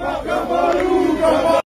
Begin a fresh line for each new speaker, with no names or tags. Come Camaru!